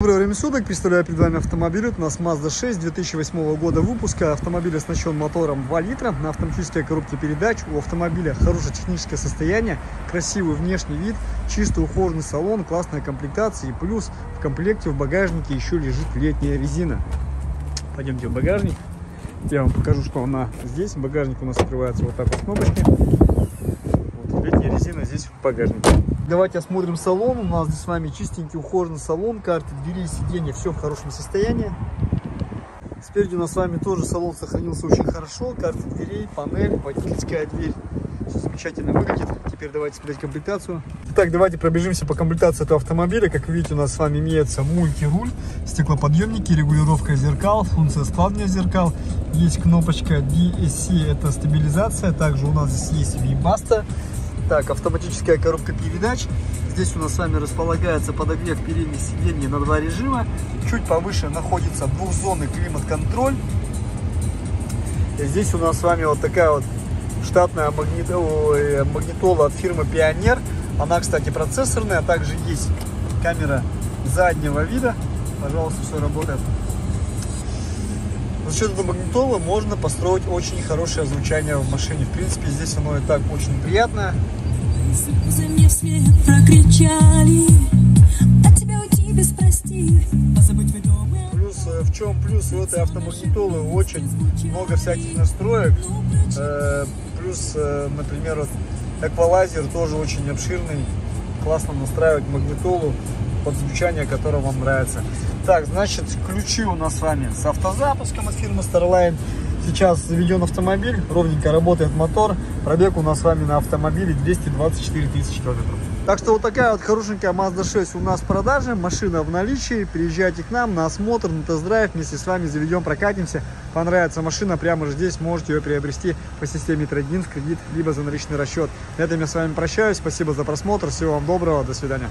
Доброе время суток, представляю перед вами автомобиль, у нас Mazda 6 2008 года выпуска, автомобиль оснащен мотором 2 литра, на автоматической коробке передач, у автомобиля хорошее техническое состояние, красивый внешний вид, чистый ухоженный салон, классная комплектация и плюс в комплекте в багажнике еще лежит летняя резина. Пойдемте в багажник, я вам покажу, что она здесь, багажник у нас открывается вот так вот летняя багажнике. Давайте осмотрим салон. У нас здесь с вами чистенький ухоженный салон. Карты двери сиденья все в хорошем состоянии. Спереди у нас с вами тоже салон сохранился очень хорошо. Карты дверей, панель, водительская дверь. Все замечательно выглядит. Теперь давайте смотреть комплектацию. Итак, давайте пробежимся по комплектации этого автомобиля. Как видите, у нас с вами имеется мультируль, стеклоподъемники, регулировка зеркал, функция складывания зеркал. Есть кнопочка DSC, это стабилизация. Также у нас здесь есть вибаста. Так, автоматическая коробка передач. Здесь у нас с вами располагается подогрев передних сидений на два режима. Чуть повыше находится двухзонный климат-контроль. Здесь у нас с вами вот такая вот штатная магнитола, магнитола от фирмы Пионер. Она, кстати, процессорная. Также есть камера заднего вида. Пожалуйста, все работает. За счет этой магнитолы можно построить очень хорошее звучание в машине. В принципе, здесь оно и так очень приятное. Плюс, э, в чем плюс у этой автомагнитолы? Очень много всяких настроек. Э, Плюс, э, например, вот эквалайзер тоже очень обширный. Классно настраивать магнитолу под звучание, которое вам нравится. Так, значит, ключи у нас с вами с автозапуском от фирмы Starline. Сейчас заведен автомобиль, ровненько работает мотор. Пробег у нас с вами на автомобиле 224 тысячи километров. Так что вот такая вот хорошенькая Mazda 6 у нас в продаже. Машина в наличии. Приезжайте к нам на осмотр, на тест-драйв. Вместе с вами заведем, прокатимся. Понравится машина, прямо же здесь можете ее приобрести по системе трейдинг кредит, либо за наличный расчет. На этом я с вами прощаюсь. Спасибо за просмотр. Всего вам доброго. До свидания.